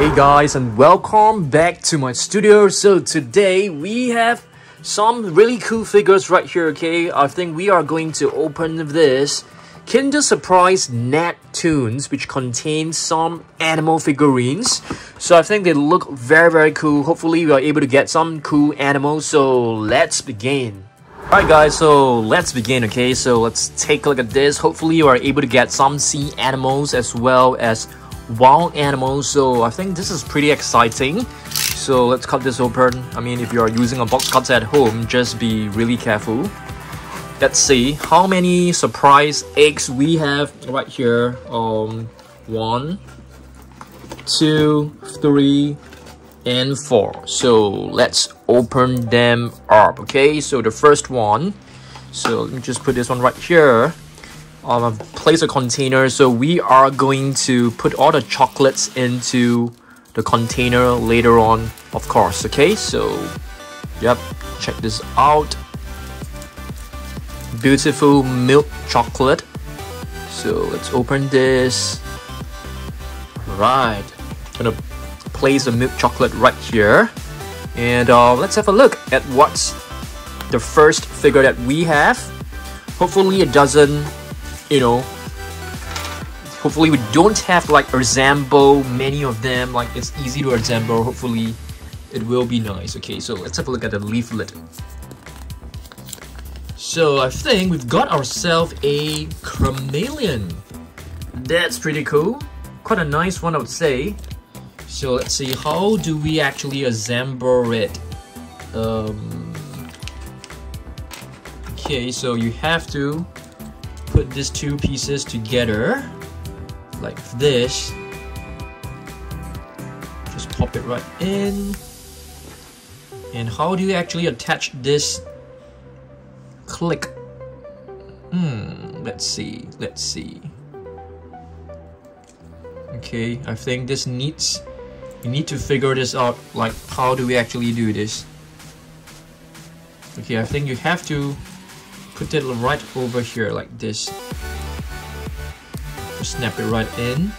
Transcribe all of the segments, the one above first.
Hey guys and welcome back to my studio. So today we have some really cool figures right here, okay? I think we are going to open this Kinder Surprise Natoons, which contains some animal figurines. So I think they look very very cool. Hopefully we are able to get some cool animals. So let's begin. Alright guys, so let's begin, okay? So let's take a look at this. Hopefully you are able to get some sea animals as well as wild animals so I think this is pretty exciting. So let's cut this open. I mean if you are using a box cutter at home just be really careful. Let's see how many surprise eggs we have right here? Um one two three and four. So let's open them up okay? So the first one so let me just put this one right here um, place a container. So we are going to put all the chocolates into the container later on, of course. Okay, so yep, check this out. Beautiful milk chocolate. So let's open this. Right, gonna place the milk chocolate right here. And uh, let's have a look at what's the first figure that we have. Hopefully it doesn't you know hopefully we don't have like assemble many of them like it's easy to assemble hopefully it will be nice. Okay so let's have a look at the leaflet. So I think we've got ourselves a chameleon. That's pretty cool. Quite a nice one I would say. So let's see how do we actually assemble it? Um, okay so you have to put these two pieces together like this. Just pop it right in. And how do you actually attach this click? Hmm let's see let's see. Okay I think this needs you need to figure this out like how do we actually do this? Okay I think you have to put it right over here like this. Snap it right in.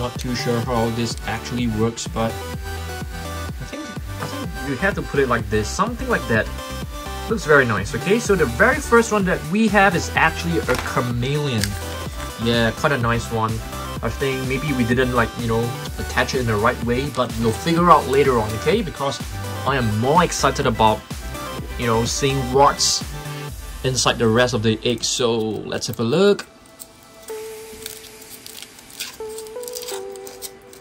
Not too sure how this actually works, but I think I think you have to put it like this, something like that. Looks very nice. Okay, so the very first one that we have is actually a chameleon. Yeah, quite a nice one. I think maybe we didn't like, you know, attach it in the right way, but we'll figure out later on, okay? Because I am more excited about, you know, seeing what's inside the rest of the egg. So let's have a look.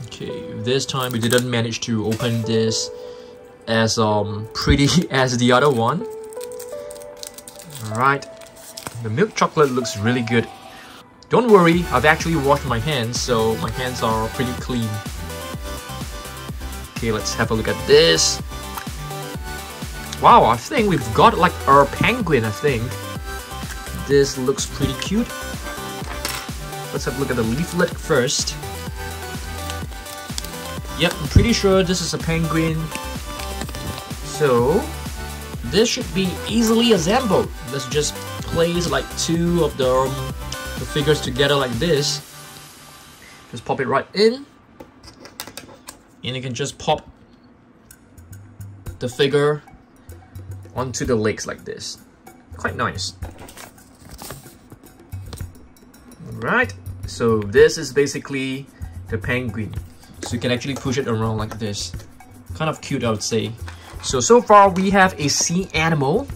Okay, this time we didn't manage to open this as um pretty as the other one. Alright, the milk chocolate looks really good. Don't worry, I've actually washed my hands, so my hands are pretty clean. Okay, let's have a look at this. Wow, I think we've got like our penguin, I think. This looks pretty cute. Let's have a look at the leaflet first. Yep, I'm pretty sure this is a penguin. So, this should be easily assembled. Let's just place like two of the, um, the figures together like this. Just pop it right in. And you can just pop the figure onto the legs like this. Quite nice. Right, so this is basically the penguin. So you can actually push it around like this. Kind of cute, I would say. So, so far we have a sea animal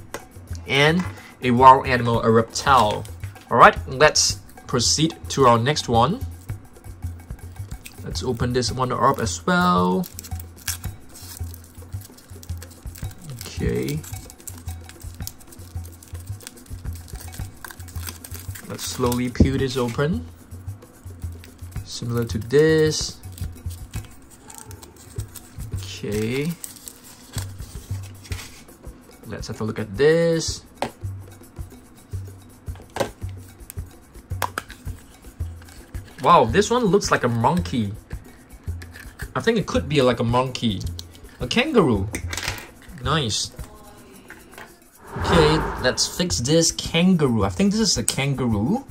and a wild animal, a reptile. Alright, let's proceed to our next one. Let's open this one up as well. Okay. Slowly peel this open. Similar to this. Okay. Let's have a look at this. Wow, this one looks like a monkey. I think it could be like a monkey. A kangaroo. Nice. Let's fix this kangaroo. I think this is a kangaroo.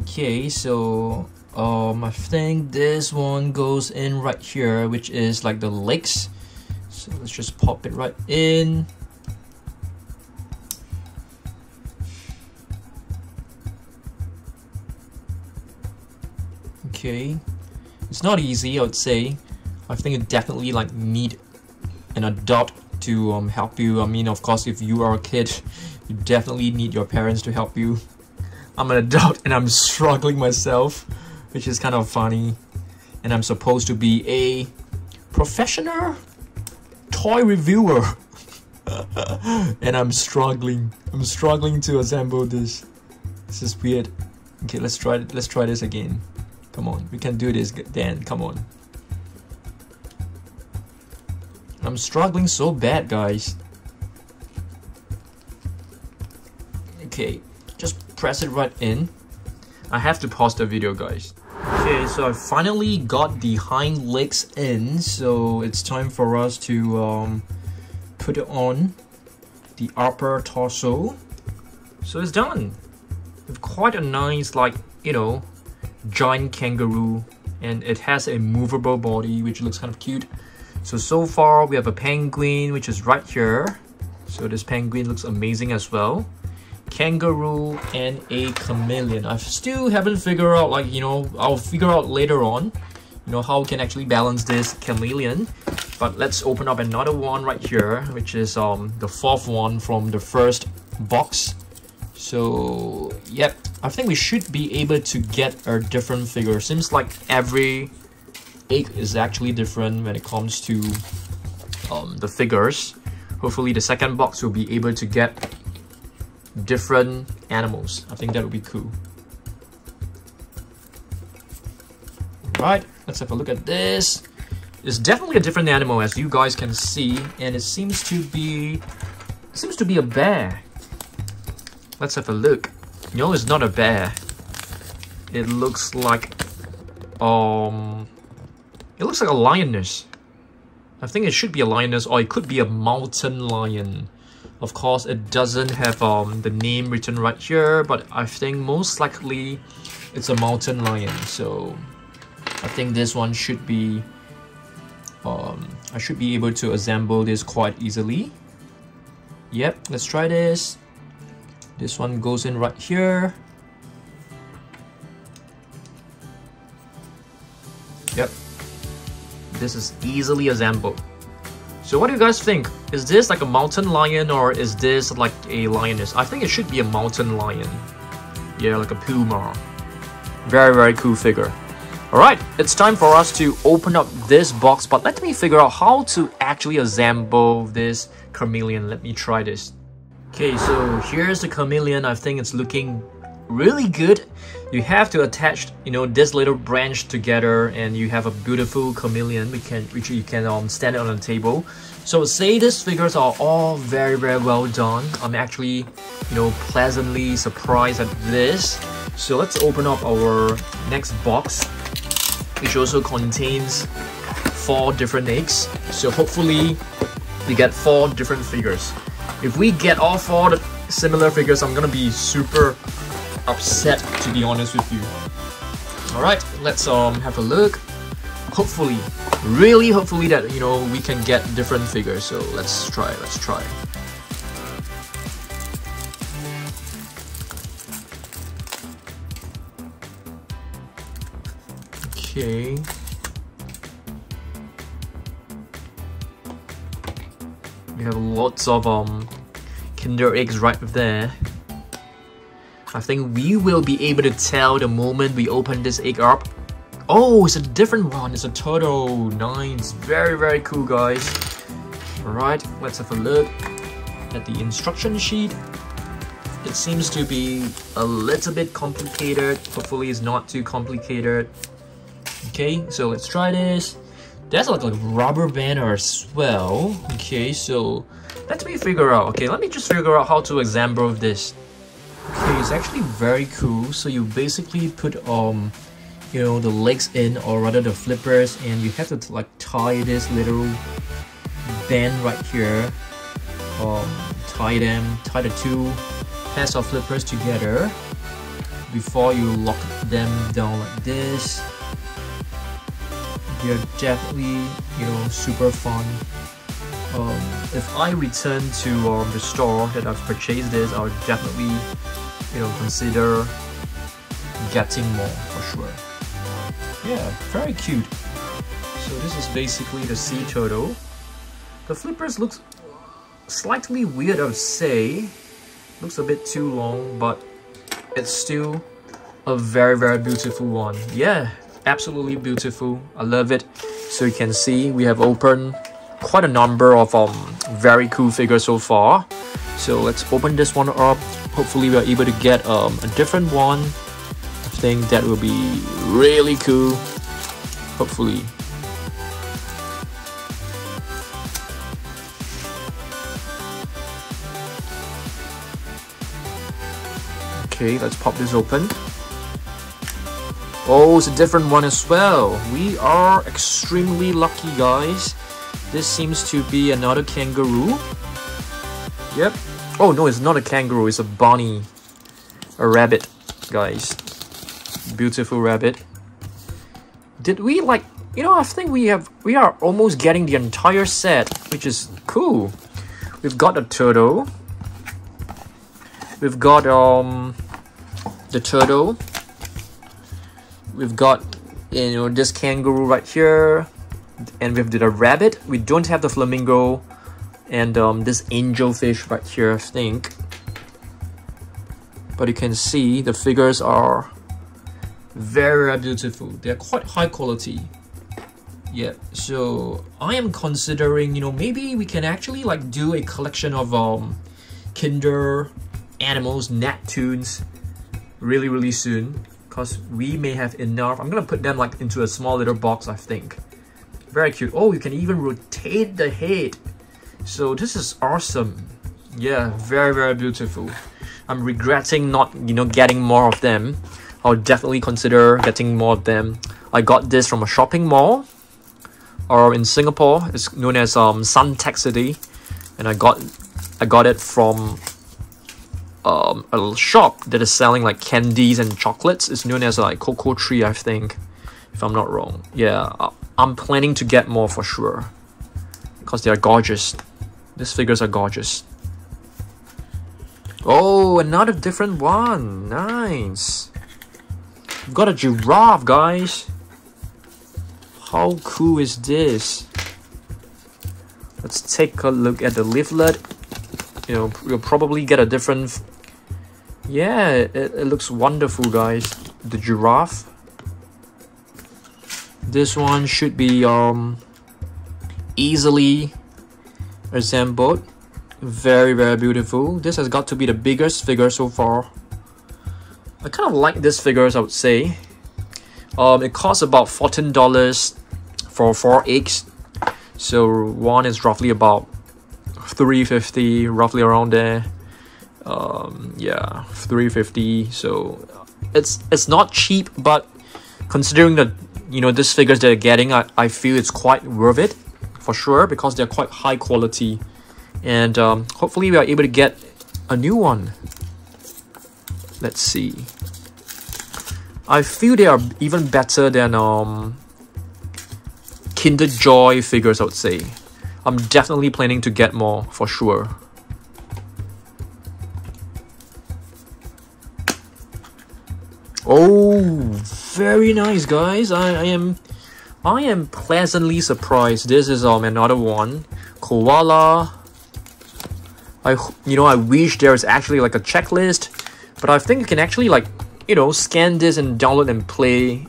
Okay, so um, I think this one goes in right here, which is like the legs. So let's just pop it right in. Okay, it's not easy, I would say. I think it definitely like need an adult to um, help you. I mean, of course, if you are a kid, you definitely need your parents to help you. I'm an adult and I'm struggling myself, which is kind of funny. And I'm supposed to be a professional toy reviewer. and I'm struggling. I'm struggling to assemble this. This is weird. Okay, let's try it. Let's try this again. Come on, we can do this, Dan. Come on. I'm struggling so bad, guys. Okay, just press it right in. I have to pause the video, guys. Okay, so I finally got the hind legs in, so it's time for us to um, put it on the upper torso. So it's done. With quite a nice, like, you know, giant kangaroo, and it has a movable body, which looks kind of cute. So, so far we have a penguin, which is right here. So this penguin looks amazing as well. Kangaroo and a chameleon. I still haven't figured out, like, you know, I'll figure out later on, you know, how we can actually balance this chameleon. But let's open up another one right here, which is um the fourth one from the first box. So, yep, I think we should be able to get a different figure. Seems like every egg is actually different when it comes to um, the figures. Hopefully the second box will be able to get different animals. I think that would be cool. Right, let's have a look at this. It's definitely a different animal as you guys can see and it seems to be seems to be a bear. Let's have a look. No, it's not a bear. It looks like um it looks like a lioness. I think it should be a lioness or it could be a mountain lion. Of course, it doesn't have um, the name written right here, but I think most likely it's a mountain lion. So I think this one should be, um, I should be able to assemble this quite easily. Yep, let's try this. This one goes in right here. This is easily assembled. So what do you guys think? Is this like a mountain lion or is this like a lioness? I think it should be a mountain lion. Yeah, like a puma. Very, very cool figure. Alright, it's time for us to open up this box, but let me figure out how to actually assemble this chameleon. Let me try this. Okay, so here's the chameleon. I think it's looking really good. You have to attach you know this little branch together and you have a beautiful chameleon we can which you can um, stand on the table. So say these figures are all very very well done. I'm actually you know pleasantly surprised at this. So let's open up our next box which also contains four different eggs. So hopefully we get four different figures. If we get all four similar figures i'm gonna be super upset to be honest with you. Alright, let's um have a look. Hopefully, really hopefully that you know we can get different figures. So let's try, let's try. Okay. We have lots of um Kinder eggs right there. I think we will be able to tell the moment we open this egg up. Oh, it's a different one. It's a turtle. Nice. Very, very cool, guys. Alright, let's have a look at the instruction sheet. It seems to be a little bit complicated. Hopefully it's not too complicated. Okay, so let's try this. There's like a rubber band as well. Okay, so let me figure out. Okay, let me just figure out how to assemble this. It's actually very cool. So you basically put um, you know, the legs in, or rather the flippers, and you have to like tie this little band right here. Um, tie them, tie the two pairs of flippers together. before you lock them down like this. They're definitely, you know, super fun. Um, if I return to um, the store that I've purchased this, I'll definitely, you know, consider getting more for sure. Yeah, very cute. So this is basically the sea turtle. The flippers looks slightly weird, I would say. Looks a bit too long, but it's still a very, very beautiful one. Yeah, absolutely beautiful. I love it. So you can see we have opened quite a number of um very cool figures so far. So let's open this one up. Hopefully we are able to get um, a different one. I think that will be really cool. Hopefully. Okay, let's pop this open. Oh, it's a different one as well. We are extremely lucky, guys. This seems to be another kangaroo. Yep. Oh, no, it's not a kangaroo. It's a bunny. A rabbit, guys. Beautiful rabbit. Did we, like... You know, I think we have... We are almost getting the entire set, which is cool. We've got a turtle. We've got, um the turtle. We've got you know this kangaroo right here, and we've the rabbit. We don't have the flamingo, and um, this angelfish right here, I think. But you can see the figures are very beautiful. They're quite high quality. Yeah, so I am considering, you know, maybe we can actually like do a collection of um Kinder animals, Natoons, really, really soon because we may have enough. I'm going to put them like into a small little box, I think. Very cute. Oh, you can even rotate the head. So this is awesome. Yeah, very, very beautiful. I'm regretting not, you know, getting more of them. I'll definitely consider getting more of them. I got this from a shopping mall or in Singapore. It's known as um, Suntec City. And I got I got it from um, a shop that is selling like candies and chocolates. It's known as like Cocoa Tree, I think, if I'm not wrong. Yeah, I'm planning to get more for sure because they are gorgeous. These figures are gorgeous. Oh, another different one. Nice. We've got a giraffe, guys. How cool is this? Let's take a look at the leaflet. You know, you'll probably get a different yeah, it, it looks wonderful, guys. The giraffe. This one should be um easily resembled. Very, very beautiful. This has got to be the biggest figure so far. I kind of like this figures, I would say. Um, it costs about $14 for four eggs. So one is roughly about 350 roughly around there um, yeah 350 so it's it's not cheap but considering the you know these figures they're getting I, I feel it's quite worth it for sure because they're quite high quality. And um, hopefully we are able to get a new one. Let's see. I feel they are even better than um, Kinder Joy figures I would say. I'm definitely planning to get more for sure. Oh, very nice, guys. I, I am, I am pleasantly surprised. This is um another one, koala. I you know I wish there is actually like a checklist, but I think you can actually like you know scan this and download and play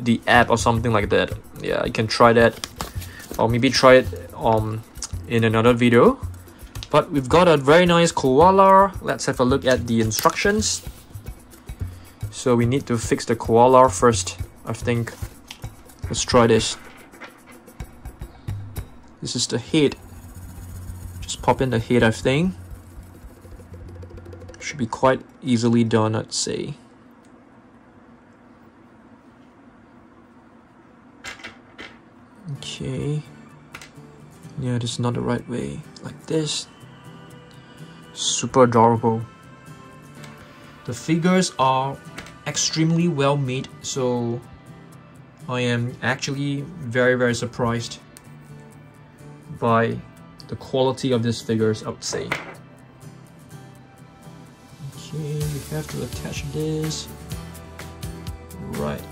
the app or something like that. Yeah, you can try that, or maybe try it um in another video. But we've got a very nice koala. Let's have a look at the instructions. So we need to fix the koala first, I think. Let's try this. This is the head. Just pop in the head, I think. Should be quite easily done, I'd say. Okay. Yeah, this is not the right way. Like this. Super adorable. The figures are extremely well made so I am actually very very surprised by the quality of these figures I would say. Okay we have to attach this. Right.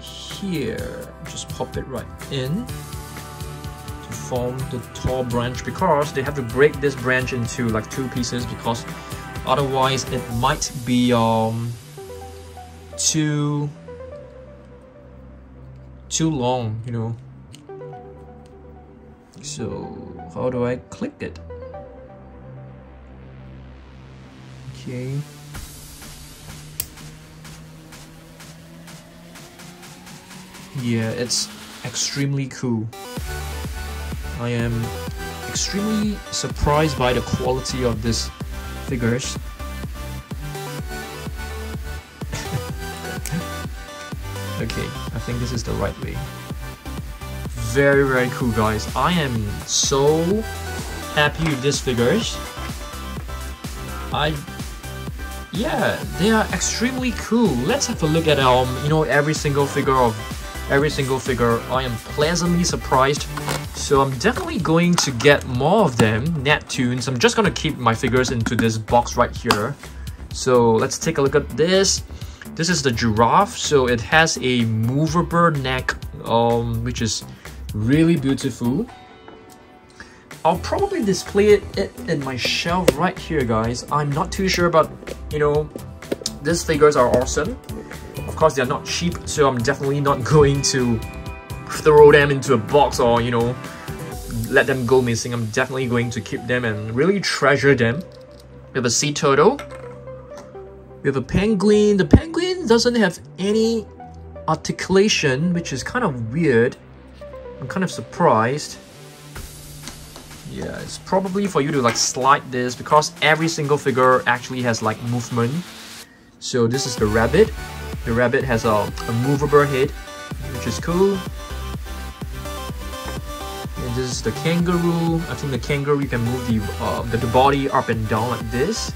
Here just pop it right in to form the tall branch because they have to break this branch into like two pieces because otherwise it might be um too too long you know. So how do I click it? Okay. Yeah it's extremely cool. I am extremely surprised by the quality of this figures think this is the right way. Very very cool guys. I am so happy with these figures. I yeah they are extremely cool. Let's have a look at um you know every single figure of every single figure. I am pleasantly surprised. So I'm definitely going to get more of them Natoons. I'm just gonna keep my figures into this box right here. So let's take a look at this this is the giraffe so it has a movable neck um which is really beautiful. I'll probably display it, it in my shelf right here guys. I'm not too sure but you know these figures are awesome. Of course they're not cheap so I'm definitely not going to throw them into a box or you know let them go missing. I'm definitely going to keep them and really treasure them. We have a sea turtle we have a penguin the penguin doesn't have any articulation which is kind of weird I'm kind of surprised. Yeah, it's probably for you to like slide this because every single figure actually has like movement. So this is the rabbit. The rabbit has a, a movable head, which is cool. And this is the kangaroo. I think the kangaroo you can move the, uh, the, the body up and down like this.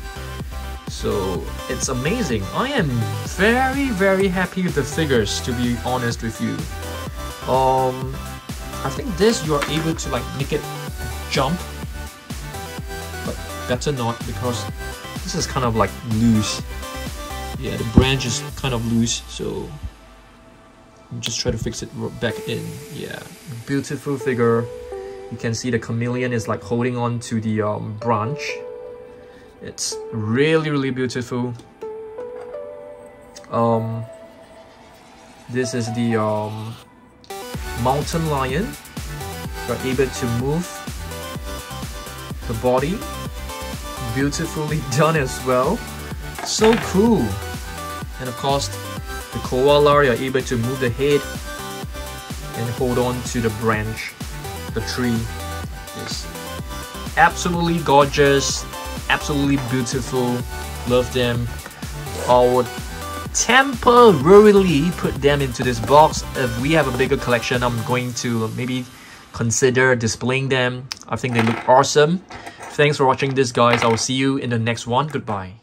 So it's amazing. I am very very happy with the figures to be honest with you. Um, I think this you are able to like make it jump. But better not because this is kind of like loose. Yeah the branch is kind of loose so just try to fix it back in. Yeah. Beautiful figure. You can see the chameleon is like holding on to the um, branch it's really really beautiful. Um this is the um mountain lion. You're able to move the body. Beautifully done as well. So cool. And of course the koala you're able to move the head and hold on to the branch. The tree is absolutely gorgeous absolutely beautiful love them I would temporarily put them into this box. If we have a bigger collection, I'm going to maybe consider displaying them. I think they look awesome. Thanks for watching this guys. I will see you in the next one. Goodbye.